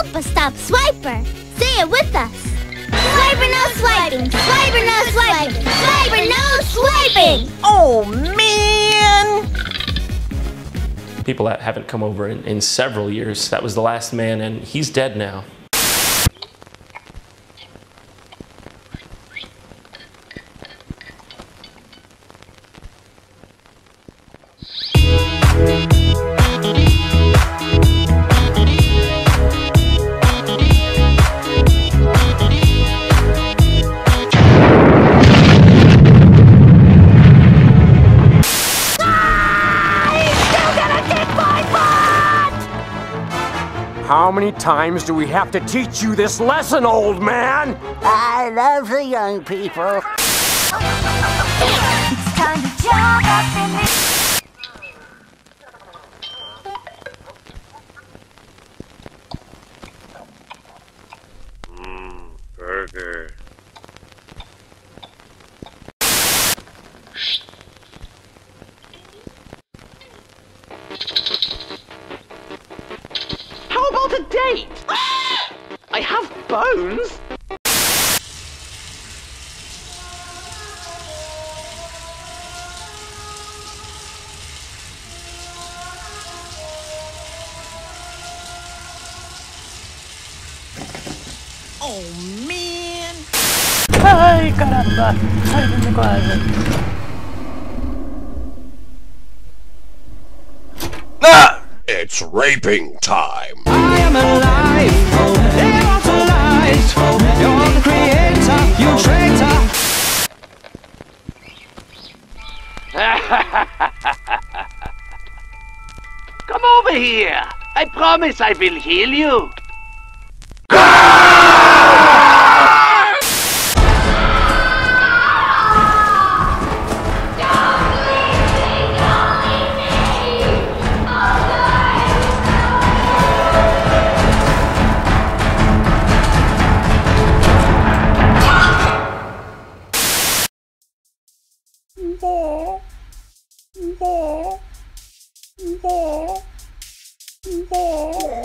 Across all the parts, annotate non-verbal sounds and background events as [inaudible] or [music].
Papa stop Swiper. Say it with us. Swiper no swiping. Swiper no swiping. Swiper no swiping. Oh man! People that haven't come over in, in several years. That was the last man, and he's dead now. How many times do we have to teach you this lesson, old man? I love the young people. It's time to jump up in the date? [gasps] I have bones. Oh man! Ay, caramba. Ay, no me cuadra. Ah! It's raping time. You're the creator, you traitor. [laughs] Come over here. I promise I will heal you.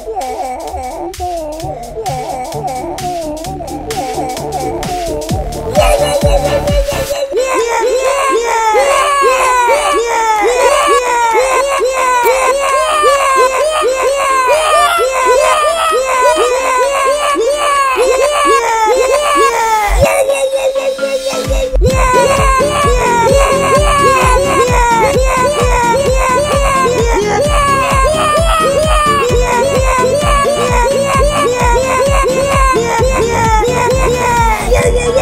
Yeah.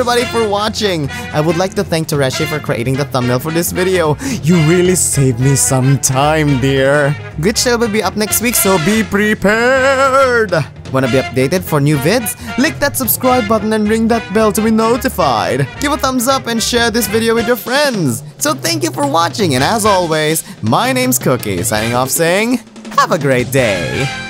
everybody for watching. I would like to thank Tereshi for creating the thumbnail for this video. You really saved me some time, dear. Glitchtale will be up next week, so be prepared. Wanna be updated for new vids? Click that subscribe button and ring that bell to be notified. Give a thumbs up and share this video with your friends. So thank you for watching and as always, my name's Kooki, signing off saying, have a great day.